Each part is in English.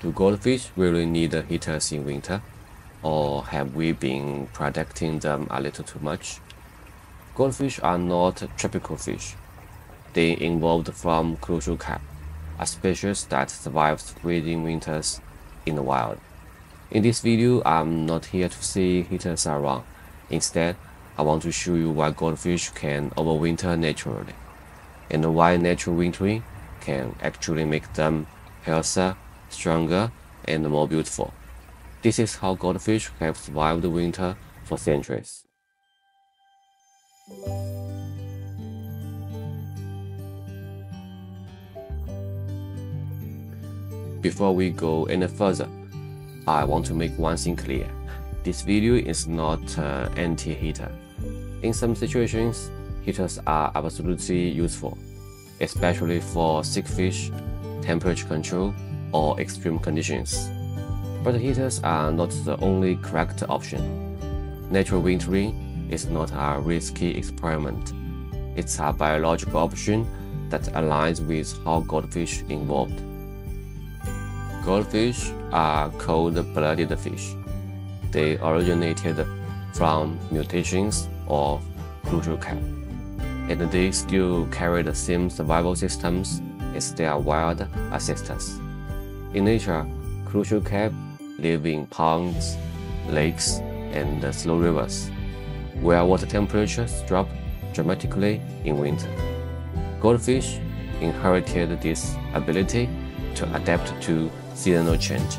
Do goldfish really need heaters in winter? Or have we been protecting them a little too much? Goldfish are not tropical fish. They evolved from crucian carp, a species that survives freezing winters in the wild. In this video, I'm not here to say heaters are wrong. Instead, I want to show you why goldfish can overwinter naturally, and why natural wintering can actually make them healthier stronger, and more beautiful. This is how goldfish have survived the winter for centuries. Before we go any further, I want to make one thing clear. This video is not uh, anti-heater. In some situations, heaters are absolutely useful, especially for sick fish, temperature control, or extreme conditions. But heaters are not the only correct option. Natural wintering is not a risky experiment. It's a biological option that aligns with how goldfish evolved. Goldfish are cold-blooded fish. They originated from mutations of carp, and they still carry the same survival systems as their wild ancestors. In nature, crucian carp live in ponds, lakes, and slow rivers, where water temperatures drop dramatically in winter. Goldfish inherited this ability to adapt to seasonal change.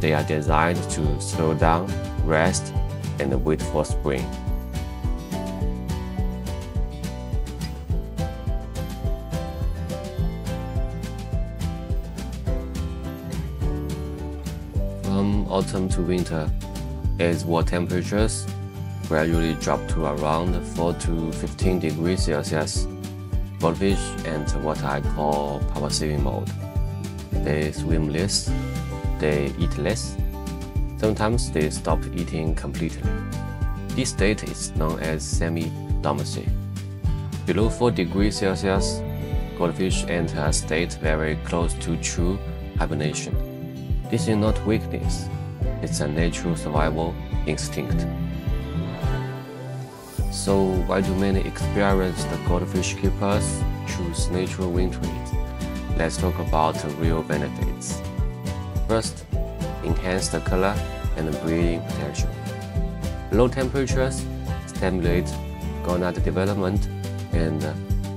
They are designed to slow down, rest, and wait for spring. From autumn to winter, as water temperatures gradually drop to around 4 to 15 degrees Celsius, goldfish enter what I call power saving mode. They swim less, they eat less, sometimes they stop eating completely. This state is known as semi-dormancy. Below 4 degrees Celsius, goldfish enter a state very close to true hibernation. This is not weakness, it's a natural survival instinct. So why do many experienced goldfish keepers choose natural wintering? Let's talk about the real benefits. First, enhance the color and breeding potential. Low temperatures stimulate gonad development and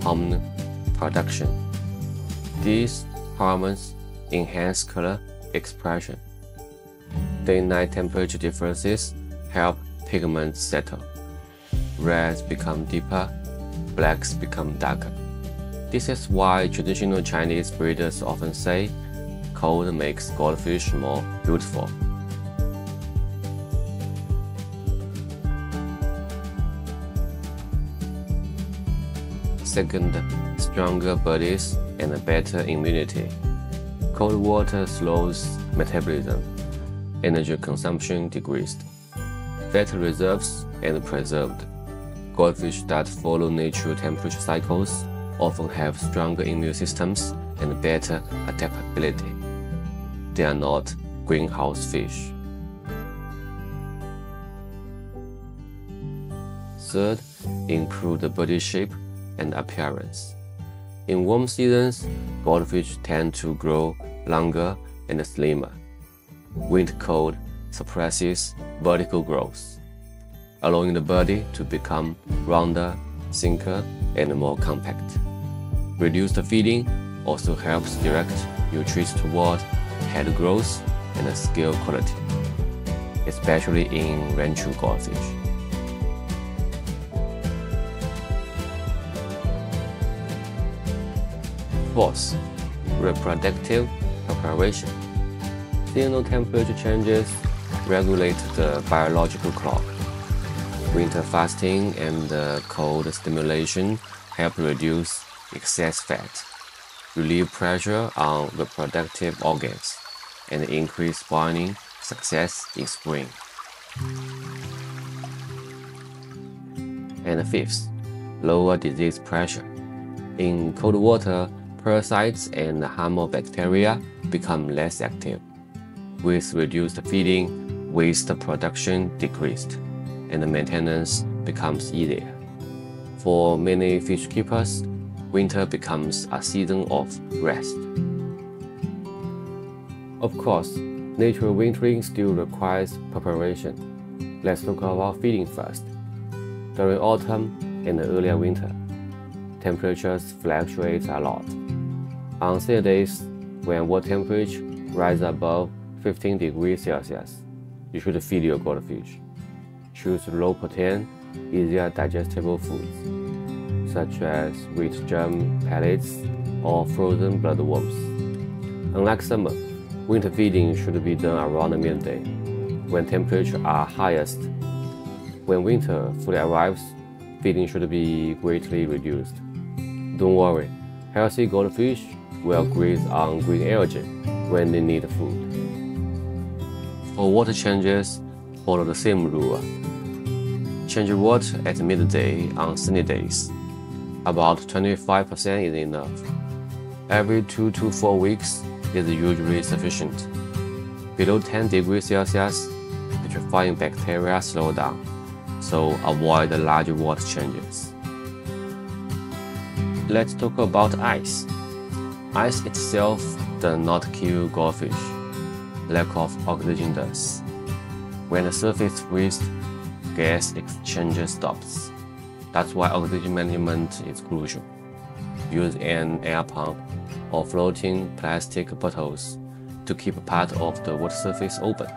hormone production. These hormones enhance color expression. Day-night temperature differences help pigments settle. Reds become deeper, blacks become darker. This is why traditional Chinese breeders often say cold makes goldfish more beautiful. Second, stronger bodies and better immunity. Cold water slows metabolism, energy consumption decreased, fat reserves and preserved. Goldfish that follow natural temperature cycles often have stronger immune systems and better adaptability. They are not greenhouse fish. Third, improve the body shape and appearance. In warm seasons, goldfish tend to grow longer and slimmer. Winter cold suppresses vertical growth, allowing the body to become rounder, thinner, and more compact. Reduced feeding also helps direct nutrients toward head growth and scale quality, especially in ranchu goldfish. Fourth, reproductive preparation. Seasonal temperature changes regulate the biological clock. Winter fasting and cold stimulation help reduce excess fat, relieve pressure on reproductive organs, and increase spawning success in spring. And fifth, lower disease pressure. In cold water, parasites and harmful bacteria become less active, With reduced feeding, waste production decreased, and maintenance becomes easier. For many fish keepers, winter becomes a season of rest. Of course, natural wintering still requires preparation. Let's talk about feeding first. During autumn and earlier winter, temperatures fluctuate a lot. On sunny days, when water temperature rises above 15 degrees Celsius, you should feed your goldfish. Choose low protein, easier digestible foods, such as wheat germ pellets or frozen bloodworms. Unlike summer, winter feeding should be done around midday, when temperatures are highest. When winter fully arrives, feeding should be greatly reduced. Don't worry, healthy goldfish will graze on green algae when they need food. For water changes, follow the same rule. Change water at midday on sunny days. About 25% is enough. Every 2 to 4 weeks is usually sufficient. Below 10 degrees Celsius, putrefying bacteria slow down, so avoid large water changes. Let's talk about ice. Ice itself does not kill goldfish. Lack of oxygen does. When the surface freezes, gas exchange stops. That's why oxygen management is crucial. Use an air pump or floating plastic bottles to keep part of the water surface open.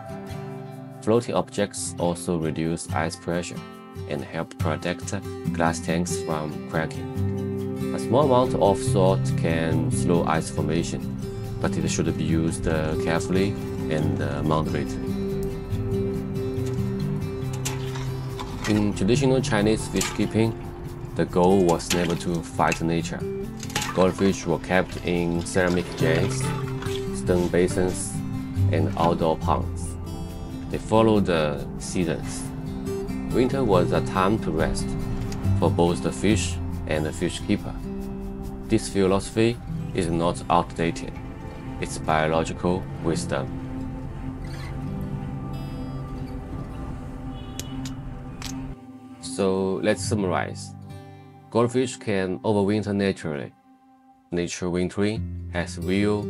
Floating objects also reduce ice pressure and help protect glass tanks from cracking. Small amount of salt can slow ice formation, but it should be used uh, carefully and uh, moderately. In traditional Chinese fish keeping, the goal was never to fight nature. Goldfish were kept in ceramic jars, stone basins, and outdoor ponds. They followed the seasons. Winter was a time to rest for both the fish and the fish keeper. This philosophy is not outdated, it's biological wisdom. So let's summarize. Goldfish can overwinter naturally. Nature wintering has real,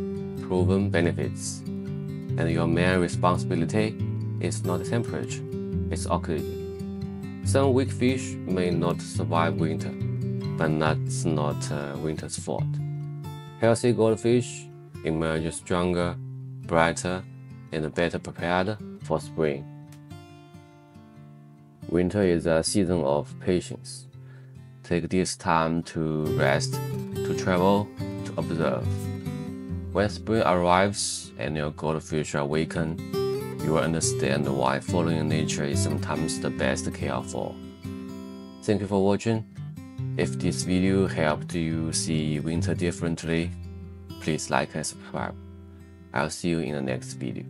proven benefits. And your main responsibility is not temperature, it's oxygen. Some weak fish may not survive winter but that's not uh, winter's fault. Healthy goldfish emerge stronger, brighter, and better prepared for spring. Winter is a season of patience. Take this time to rest, to travel, to observe. When spring arrives and your goldfish awaken, you will understand why following nature is sometimes the best care for. Thank you for watching. If this video helped you see winter differently, please like and subscribe. I'll see you in the next video.